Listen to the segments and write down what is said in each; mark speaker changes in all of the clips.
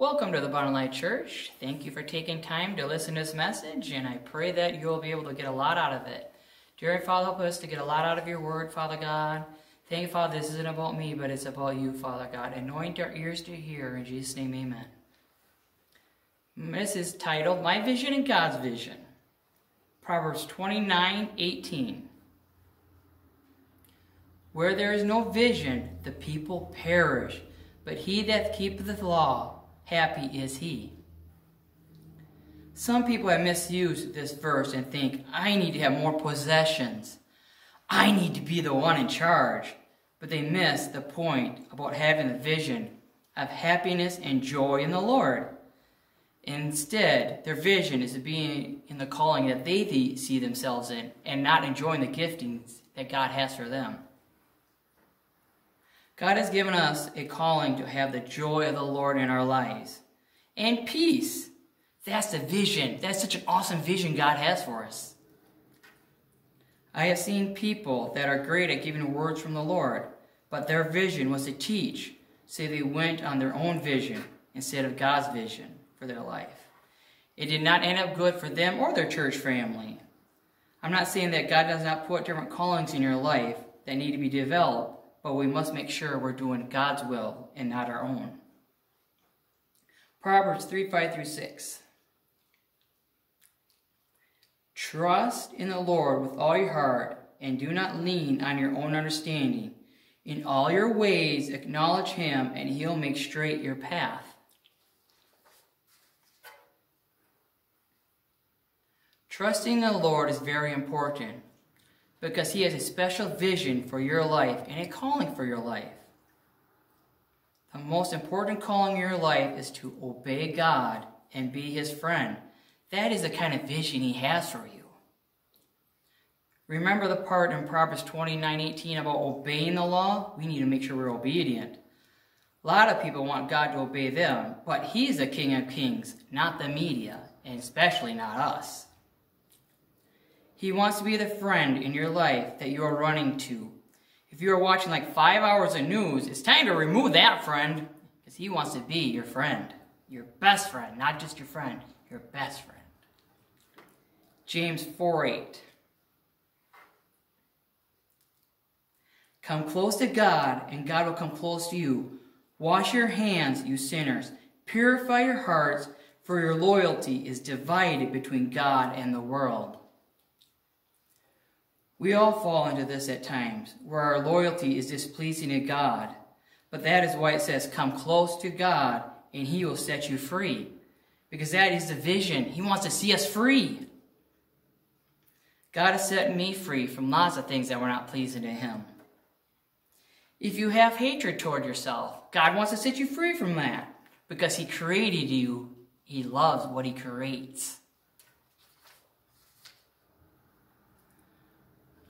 Speaker 1: Welcome to the Bottom Light Church. Thank you for taking time to listen to this message, and I pray that you'll be able to get a lot out of it. Dear Father, help us to get a lot out of your word, Father God. Thank you, Father, this isn't about me, but it's about you, Father God. Anoint our ears to hear. In Jesus' name, amen. This is titled My Vision and God's Vision. Proverbs 29 18. Where there is no vision, the people perish, but he that keepeth the law, happy is he. Some people have misused this verse and think, I need to have more possessions. I need to be the one in charge. But they miss the point about having the vision of happiness and joy in the Lord. Instead, their vision is to be in the calling that they see themselves in and not enjoying the giftings that God has for them. God has given us a calling to have the joy of the Lord in our lives and peace. That's the vision. That's such an awesome vision God has for us. I have seen people that are great at giving words from the Lord, but their vision was to teach, so they went on their own vision instead of God's vision for their life. It did not end up good for them or their church family. I'm not saying that God does not put different callings in your life that need to be developed, but we must make sure we're doing God's will and not our own. Proverbs 3 5 through 6. Trust in the Lord with all your heart, and do not lean on your own understanding. In all your ways acknowledge him, and he'll make straight your path. Trusting the Lord is very important because He has a special vision for your life and a calling for your life. The most important calling in your life is to obey God and be His friend. That is the kind of vision He has for you. Remember the part in Proverbs 29 18 about obeying the law? We need to make sure we're obedient. A lot of people want God to obey them, but He's the King of Kings, not the media, and especially not us. He wants to be the friend in your life that you are running to. If you are watching like five hours of news, it's time to remove that friend because he wants to be your friend, your best friend, not just your friend, your best friend. James 4 8. Come close to God, and God will come close to you. Wash your hands, you sinners. Purify your hearts, for your loyalty is divided between God and the world. We all fall into this at times, where our loyalty is displeasing to God. But that is why it says, Come close to God, and He will set you free. Because that is the vision. He wants to see us free. God has set me free from lots of things that were not pleasing to Him. If you have hatred toward yourself, God wants to set you free from that. Because He created you, He loves what He creates.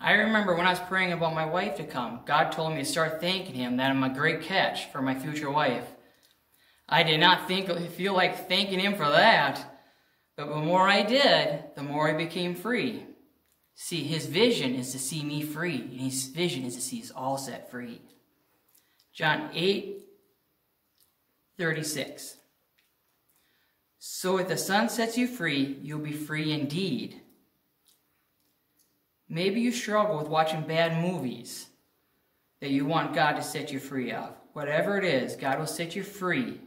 Speaker 1: I remember when I was praying about my wife to come, God told me to start thanking Him that I'm a great catch for my future wife. I did not think feel like thanking Him for that, but the more I did, the more I became free. See, His vision is to see me free, and His vision is to see us all set free. John 8, 36. So if the Son sets you free, you'll be free indeed. Maybe you struggle with watching bad movies that you want God to set you free of. Whatever it is, God will set you free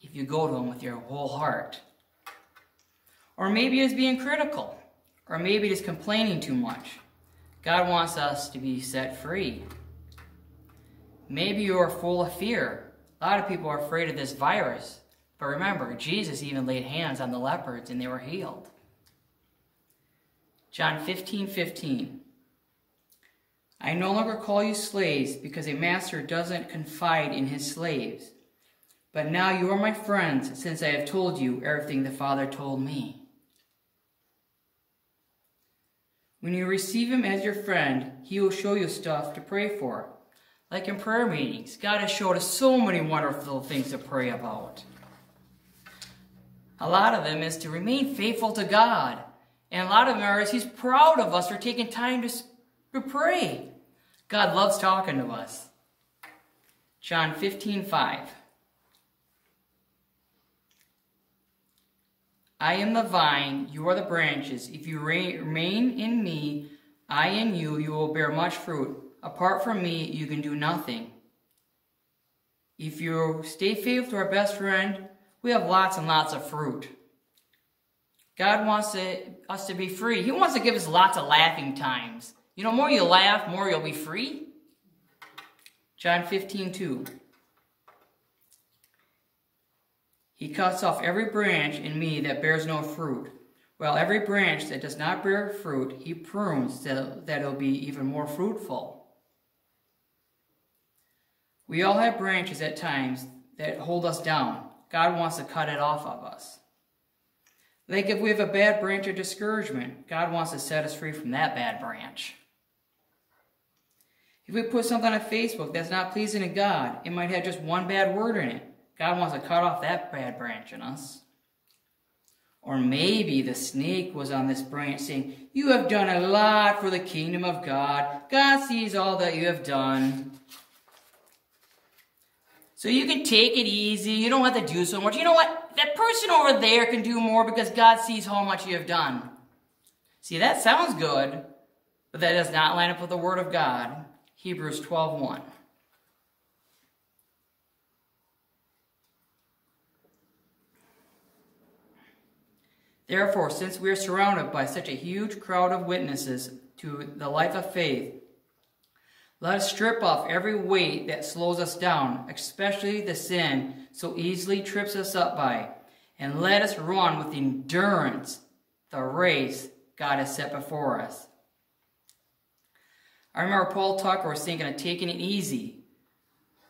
Speaker 1: if you go to Him with your whole heart. Or maybe it's being critical, or maybe it's complaining too much. God wants us to be set free. Maybe you are full of fear. A lot of people are afraid of this virus. But remember, Jesus even laid hands on the leopards and they were healed. John 15, 15. I no longer call you slaves because a master doesn't confide in his slaves. But now you are my friends since I have told you everything the Father told me. When you receive him as your friend, he will show you stuff to pray for. Like in prayer meetings, God has showed us so many wonderful things to pray about. A lot of them is to remain faithful to God and a lot of them are, he's proud of us for taking time to, to pray. God loves talking to us. John 15, 5. I am the vine, you are the branches. If you remain in me, I in you, you will bear much fruit. Apart from me, you can do nothing. If you stay faithful to our best friend, we have lots and lots of fruit. God wants to, us to be free. He wants to give us lots of laughing times. You know, more you laugh, more you'll be free. John 15, 2. He cuts off every branch in me that bears no fruit, while every branch that does not bear fruit, he prunes so that it'll be even more fruitful. We all have branches at times that hold us down. God wants to cut it off of us. Like if we have a bad branch of discouragement, God wants to set us free from that bad branch. If we put something on Facebook that's not pleasing to God, it might have just one bad word in it. God wants to cut off that bad branch in us. Or maybe the snake was on this branch saying, You have done a lot for the kingdom of God. God sees all that you have done. So you can take it easy. You don't have to do so much. You know what? That person over there can do more because God sees how much you have done. See, that sounds good, but that does not line up with the Word of God. Hebrews 12 1. Therefore, since we are surrounded by such a huge crowd of witnesses to the life of faith, let us strip off every weight that slows us down, especially the sin so easily trips us up by, and let us run with endurance the race God has set before us. I remember Paul Tucker was thinking of taking it easy.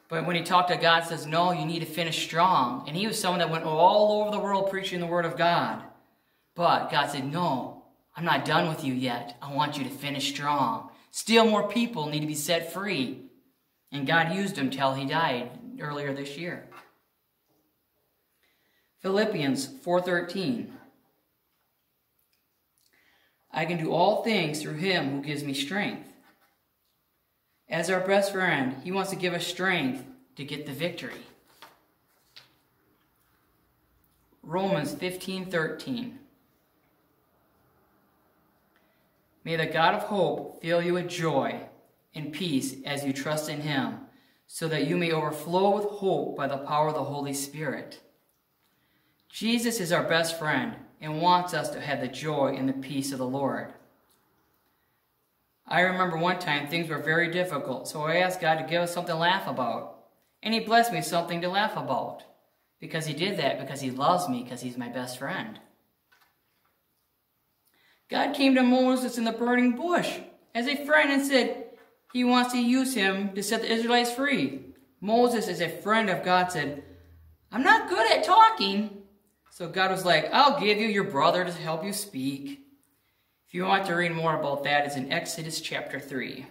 Speaker 1: But when he talked to God, says, no, you need to finish strong. And he was someone that went all over the world preaching the word of God. But God said, No, I'm not done with you yet. I want you to finish strong. Still more people need to be set free. And God used him till he died earlier this year. Philippians 4:13 I can do all things through him who gives me strength. As our best friend, he wants to give us strength to get the victory. Romans 15:13 May the God of hope fill you with joy and peace as you trust in him, so that you may overflow with hope by the power of the Holy Spirit. Jesus is our best friend and wants us to have the joy and the peace of the Lord. I remember one time things were very difficult, so I asked God to give us something to laugh about. And He blessed me with something to laugh about. Because He did that because He loves me, because He's my best friend. God came to Moses in the burning bush as a friend and said he wants to use him to set the Israelites free. Moses, as a friend of God, said, I'm not good at talking. So God was like, I'll give you your brother to help you speak. If you want to read more about that, it's in Exodus chapter 3.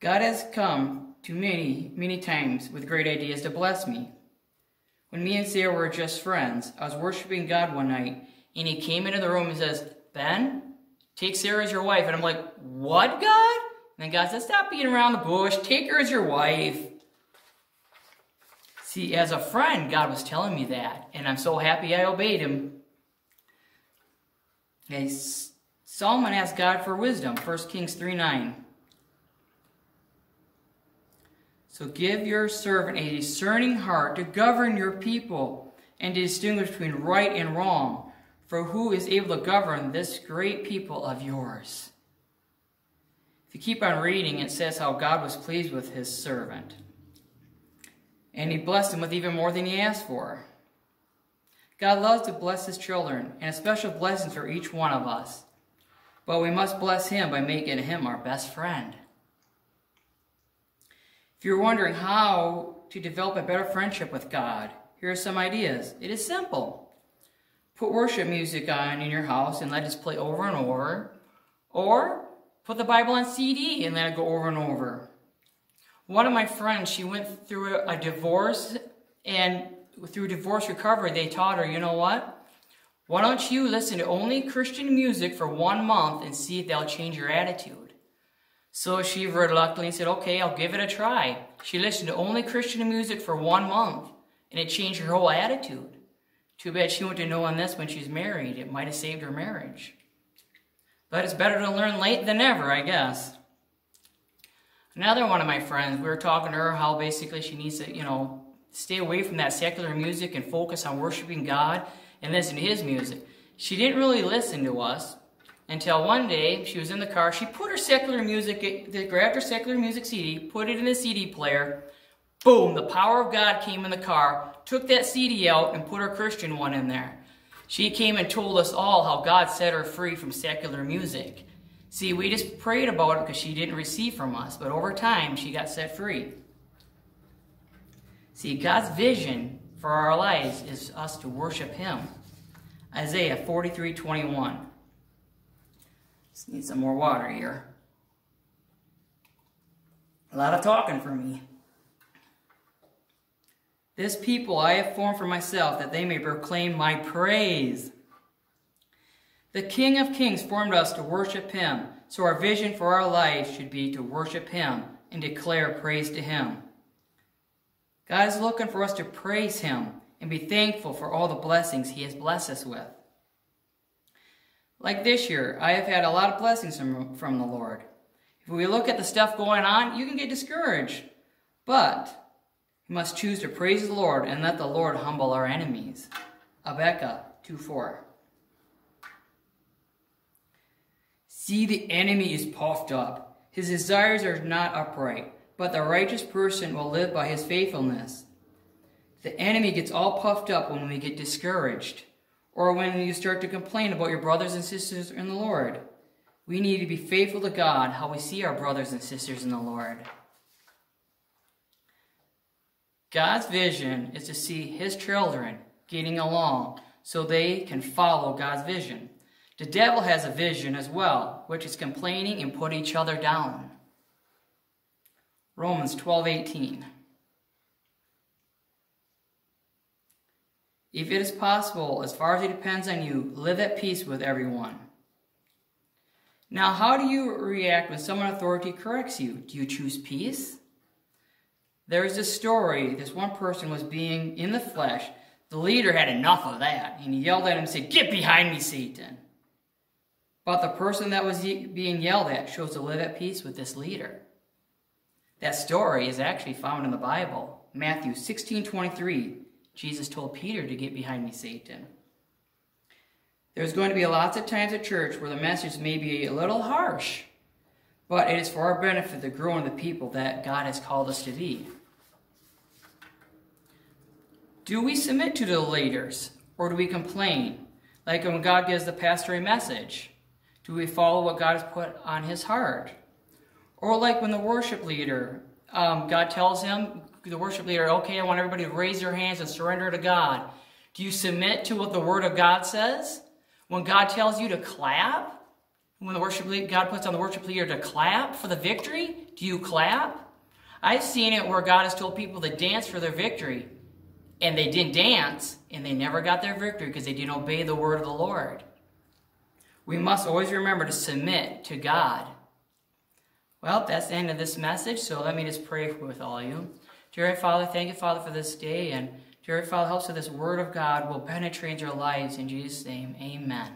Speaker 1: God has come to many, many times with great ideas to bless me. When me and Sarah were just friends, I was worshiping God one night and he came into the room and says, Ben, take Sarah as your wife. And I'm like, what, God? And then God says, stop beating around the bush. Take her as your wife. See, as a friend, God was telling me that. And I'm so happy I obeyed him. Okay, Solomon asked God for wisdom. 1 Kings 3 9. So give your servant a discerning heart to govern your people and to distinguish between right and wrong. For who is able to govern this great people of yours? If you keep on reading, it says how God was pleased with his servant. And he blessed him with even more than he asked for. God loves to bless his children, and a special blessing for each one of us. But we must bless him by making him our best friend. If you're wondering how to develop a better friendship with God, here are some ideas. It is simple. Put worship music on in your house and let it play over and over. Or put the Bible on CD and let it go over and over. One of my friends, she went through a divorce and through divorce recovery, they taught her, you know what? Why don't you listen to only Christian music for one month and see if that'll change your attitude? So she reluctantly said, okay, I'll give it a try. She listened to only Christian music for one month and it changed her whole attitude. Too bad she went to know on this when she's married. It might have saved her marriage. But it's better to learn late than never, I guess. Another one of my friends, we were talking to her how basically she needs to, you know, stay away from that secular music and focus on worshiping God and listen to His music. She didn't really listen to us until one day she was in the car. She put her secular music, grabbed her secular music CD, put it in the CD player. Boom, the power of God came in the car, took that CD out and put her Christian one in there. She came and told us all how God set her free from secular music. See, we just prayed about it because she didn't receive from us, but over time she got set free. See, God's vision for our lives is us to worship Him. Isaiah 43 21. Just need some more water here. A lot of talking for me. This people I have formed for myself, that they may proclaim my praise. The King of Kings formed us to worship him, so our vision for our lives should be to worship him and declare praise to him. God is looking for us to praise him and be thankful for all the blessings he has blessed us with. Like this year, I have had a lot of blessings from, from the Lord. If we look at the stuff going on, you can get discouraged. But we must choose to praise the Lord and let the Lord humble our enemies. Habakkuk 2.4 See, the enemy is puffed up. His desires are not upright, but the righteous person will live by his faithfulness. The enemy gets all puffed up when we get discouraged, or when you start to complain about your brothers and sisters in the Lord. We need to be faithful to God, how we see our brothers and sisters in the Lord. God's vision is to see his children getting along so they can follow God's vision. The devil has a vision as well, which is complaining and put each other down. Romans 12 18. If it is possible, as far as it depends on you, live at peace with everyone. Now, how do you react when someone authority corrects you? Do you choose peace? There is a story, this one person was being in the flesh. The leader had enough of that, and he yelled at him and said, Get behind me, Satan. But the person that was being yelled at chose to live at peace with this leader. That story is actually found in the Bible. Matthew 16 23, Jesus told Peter to get behind me, Satan. There's going to be lots of times at church where the message may be a little harsh, but it is for our benefit to grow in the people that God has called us to be. Do we submit to the leaders or do we complain? Like when God gives the pastor a message, do we follow what God has put on his heart? Or like when the worship leader, um, God tells him, the worship leader, okay, I want everybody to raise their hands and surrender to God. Do you submit to what the Word of God says? When God tells you to clap, when the worship leader, God puts on the worship leader to clap for the victory, do you clap? I've seen it where God has told people to dance for their victory and they didn't dance, and they never got their victory because they didn't obey the word of the Lord. We must always remember to submit to God. Well, that's the end of this message, so let me just pray with all of you. Dear Father, thank you, Father, for this day, and dear Father, help so this word of God will penetrate your lives. In Jesus' name, amen.